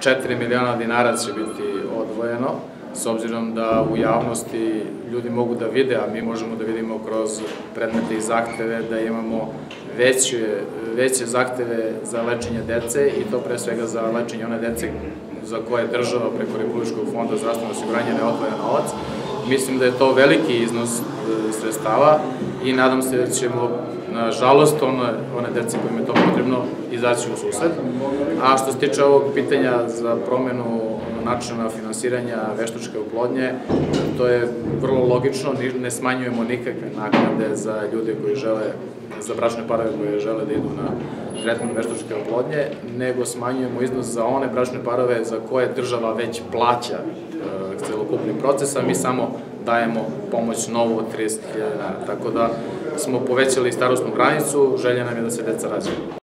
4 miliona dinara će biti odvojeno, s obzirom da u javnosti ljudi mogu da vide, a mi možemo da vidimo kroz predmete i zahteve, da imamo veće, veće zahteve za lečenje dece i to pre svega za lečenje one dece za koje država preko Republičkog fonda zdravstveno osiguranje ne odvoja novac. Mislim da je to veliki iznos e, sredstava i nadam se da ćemo, na žalost, one, one dece kojima je to potrebno, izaći u susret. A što se tiče ovog pitanja za promenu načina finansiranja veštačke oplodnje, to je vrlo logično, ne smanjujemo nikakve naknade za ljude koji žele, za bračne parove koje žele da idu na tretman veštačke oplodnje, nego smanjujemo iznos za one bračne parove za koje država već plaća celokupni proces, a mi samo dajemo pomoć novu od 30.000 Tako da smo povećali starostnu granicu, želja nam je da se deca rađaju.